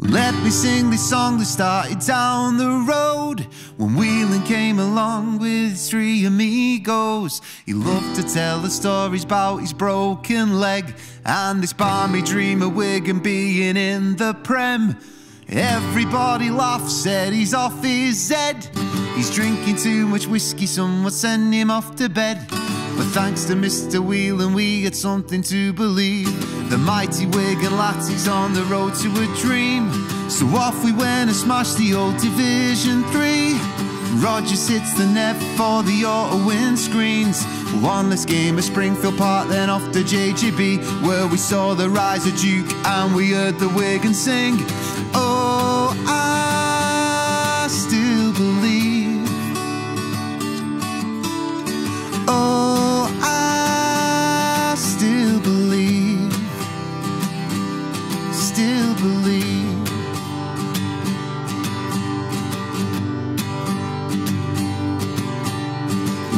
Let me sing this song that started down the road when Whelan came along with his three amigos. He loved to tell the stories about his broken leg and this barmy dream of Wigan being in the Prem. Everybody laughed, said he's off his head. He's drinking too much whiskey, someone send him off to bed. But thanks to Mr. Whelan, we get something to believe. The mighty Wigan Latics on the road to a dream. So off we went and smashed the old Division 3. Rogers hits the net for the auto windscreens. One less game at Springfield Park, then off to JJB, where we saw the rise of Duke and we heard the Wigan sing.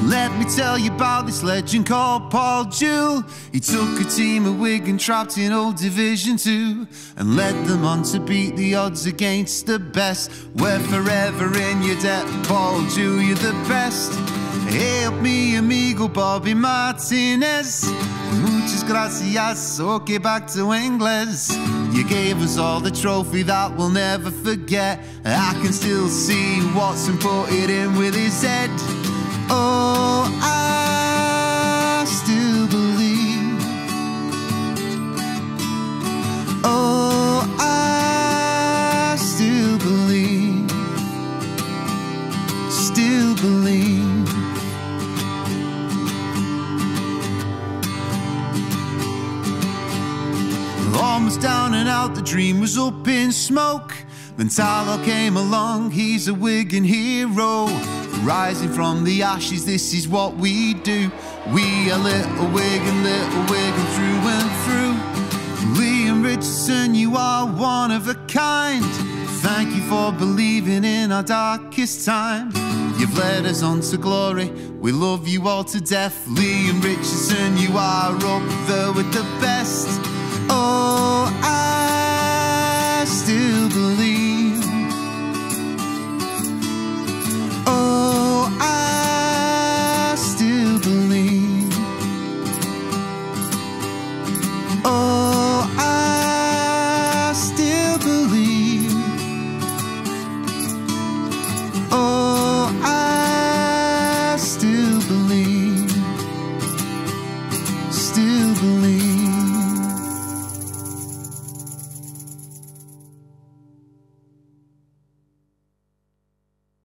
Let me tell you about this legend called Paul Jewell. He took a team of Wigan trapped in old Division 2 and led them on to beat the odds against the best. We're forever in your debt, Paul Jewell, you're the best. Help me, amigo Bobby Martinez. Muchas gracias, okay, back to English. You gave us all the trophy that we'll never forget. I can still see Watson put it in with his head. Oh, I Almost down and out, the dream was up in smoke. Then Tyler came along, he's a Wigan hero. Rising from the ashes, this is what we do. We are little Wigan, little Wigan through and through. Leam Richardson, you are one of a kind. Thank you for believing in our darkest time. You've led us on to glory. We love you all to death. Leam Richardson, you are up there with the best. Oh,